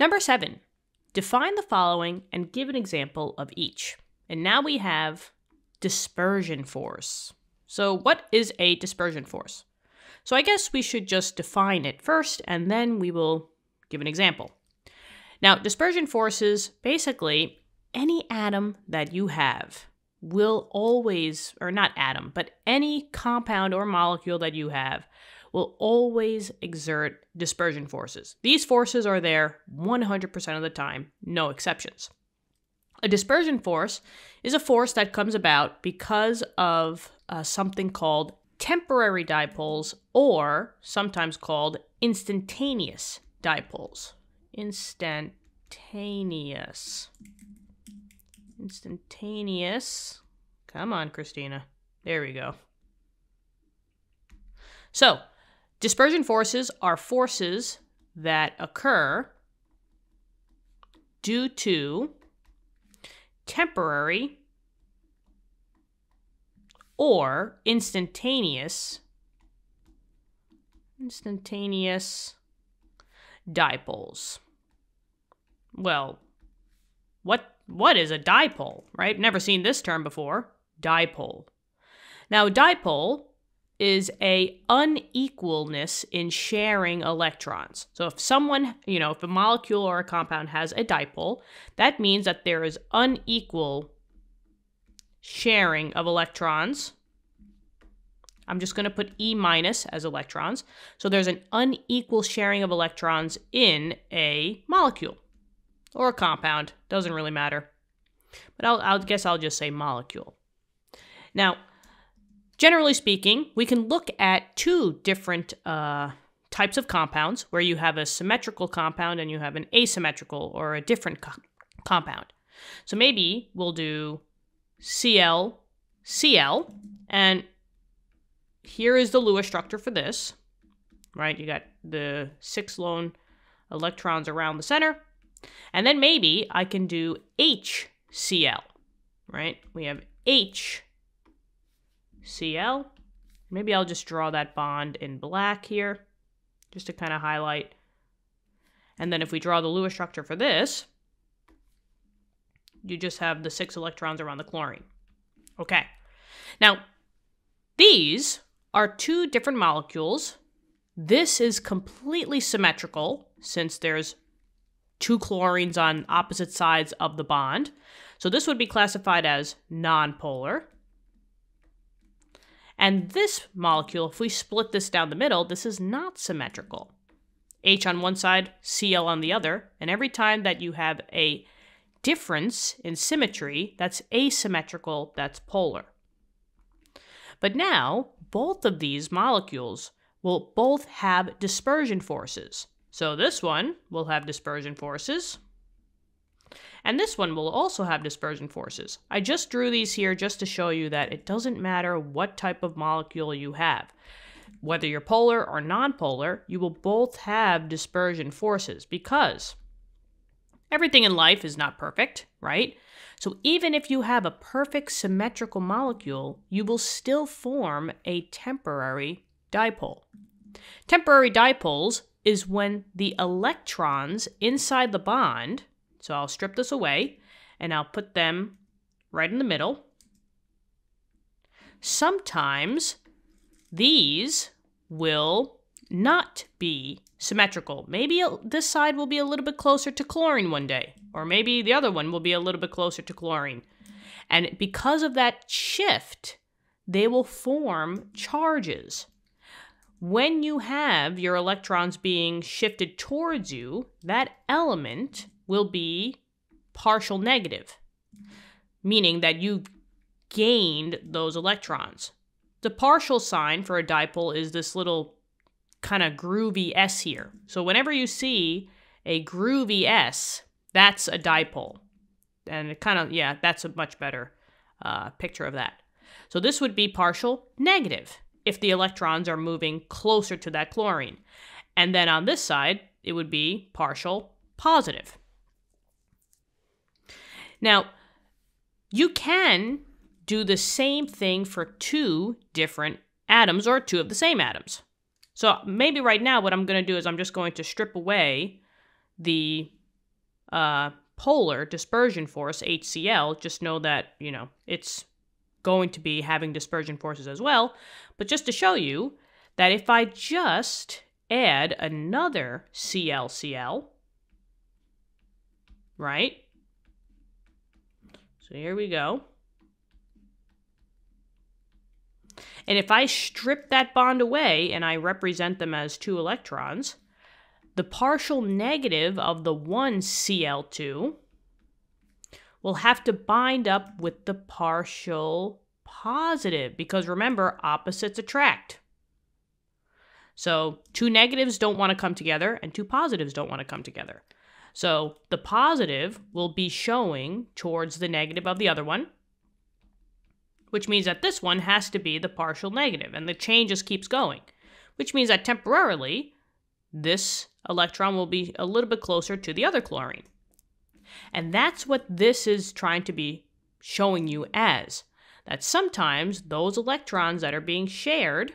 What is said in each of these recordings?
Number seven, define the following and give an example of each. And now we have dispersion force. So, what is a dispersion force? So, I guess we should just define it first and then we will give an example. Now, dispersion forces basically any atom that you have will always, or not atom, but any compound or molecule that you have will always exert dispersion forces. These forces are there 100% of the time, no exceptions. A dispersion force is a force that comes about because of uh, something called temporary dipoles or sometimes called instantaneous dipoles. Instantaneous. Instantaneous. Come on, Christina. There we go. So, dispersion forces are forces that occur due to temporary or instantaneous instantaneous dipoles. Well, what what is a dipole, right? Never seen this term before. Dipole. Now, dipole is a unequalness in sharing electrons. So if someone, you know, if a molecule or a compound has a dipole, that means that there is unequal sharing of electrons. I'm just going to put E minus as electrons. So there's an unequal sharing of electrons in a molecule or a compound. Doesn't really matter. But I'll, I'll guess I'll just say molecule. Now, generally speaking, we can look at two different uh, types of compounds where you have a symmetrical compound and you have an asymmetrical or a different co compound. So maybe we'll do Cl, Cl, and here is the Lewis structure for this, right? You got the six lone electrons around the center. And then maybe I can do HCl, right? We have HCl. Maybe I'll just draw that bond in black here, just to kind of highlight. And then if we draw the Lewis structure for this, you just have the six electrons around the chlorine. Okay. Now, these are two different molecules. This is completely symmetrical since there's two chlorines on opposite sides of the bond. So this would be classified as nonpolar. And this molecule, if we split this down the middle, this is not symmetrical. H on one side, Cl on the other. And every time that you have a difference in symmetry, that's asymmetrical, that's polar. But now, both of these molecules will both have dispersion forces. So this one will have dispersion forces. And this one will also have dispersion forces. I just drew these here just to show you that it doesn't matter what type of molecule you have. Whether you're polar or nonpolar, you will both have dispersion forces because everything in life is not perfect, right? So even if you have a perfect symmetrical molecule, you will still form a temporary dipole. Temporary dipoles is when the electrons inside the bond, so I'll strip this away and I'll put them right in the middle. Sometimes these will not be symmetrical. Maybe this side will be a little bit closer to chlorine one day, or maybe the other one will be a little bit closer to chlorine. And because of that shift, they will form charges. When you have your electrons being shifted towards you, that element will be partial negative, meaning that you gained those electrons. The partial sign for a dipole is this little kind of groovy S here. So whenever you see a groovy S, that's a dipole. And it kind of, yeah, that's a much better uh, picture of that. So this would be partial negative if the electrons are moving closer to that chlorine. And then on this side, it would be partial positive. Now, you can do the same thing for two different atoms or two of the same atoms. So maybe right now what I'm going to do is I'm just going to strip away the uh, polar dispersion force, HCl. Just know that, you know, it's going to be having dispersion forces as well. But just to show you that if I just add another ClCl, right? So here we go. And if I strip that bond away and I represent them as two electrons, the partial negative of the one Cl2 will have to bind up with the partial positive because remember, opposites attract. So two negatives don't want to come together and two positives don't want to come together. So the positive will be showing towards the negative of the other one which means that this one has to be the partial negative, and the chain just keeps going, which means that temporarily, this electron will be a little bit closer to the other chlorine. And that's what this is trying to be showing you as, that sometimes those electrons that are being shared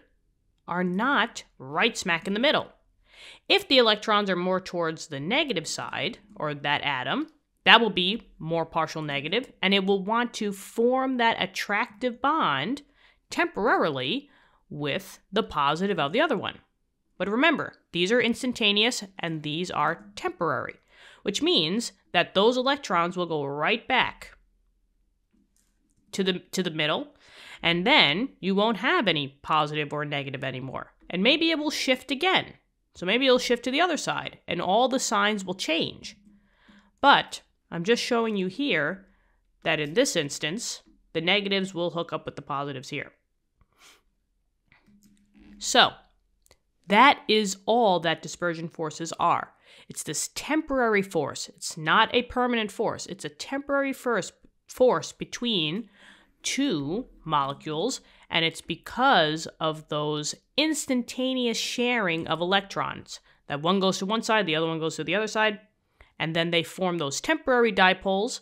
are not right smack in the middle. If the electrons are more towards the negative side, or that atom, that will be more partial negative, and it will want to form that attractive bond temporarily with the positive of the other one. But remember, these are instantaneous and these are temporary, which means that those electrons will go right back to the to the middle, and then you won't have any positive or negative anymore. And maybe it will shift again. So maybe it'll shift to the other side and all the signs will change. But I'm just showing you here that in this instance, the negatives will hook up with the positives here. So, that is all that dispersion forces are. It's this temporary force. It's not a permanent force. It's a temporary force, force between two molecules, and it's because of those instantaneous sharing of electrons. That one goes to one side, the other one goes to the other side and then they form those temporary dipoles,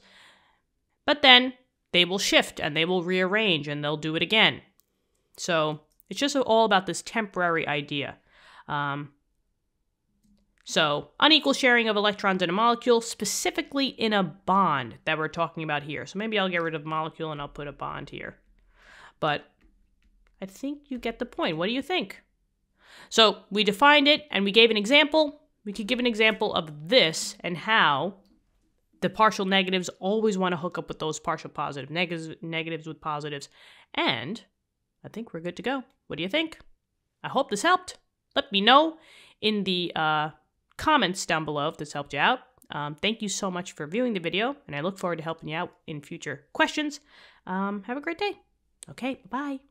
but then they will shift and they will rearrange and they'll do it again. So it's just all about this temporary idea. Um, so, unequal sharing of electrons in a molecule, specifically in a bond that we're talking about here. So, maybe I'll get rid of molecule and I'll put a bond here. But I think you get the point. What do you think? So, we defined it and we gave an example. We could give an example of this and how the partial negatives always want to hook up with those partial positive negatives, negatives with positives. And I think we're good to go. What do you think? I hope this helped. Let me know in the uh, comments down below if this helped you out. Um, thank you so much for viewing the video, and I look forward to helping you out in future questions. Um, have a great day. Okay, bye.